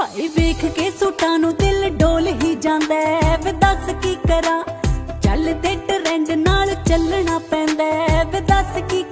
ਹਾਏ ਵੇਖ ਕੇ ਸੂਟਾਂ ਨੂੰ ਦਿਲ ਡੋਲ ਹੀ ਜਾਂਦਾ ਹੈ, ਵੇ ਦੱਸ ਕੀ ਕਰਾਂ? ਚੱਲਦੇ ਟ੍ਰੈਂਡ ਨਾਲ ਚੱਲਣਾ ਪੈਂਦਾ ਹੈ, ਵੇ ਦੱਸ ਕੀ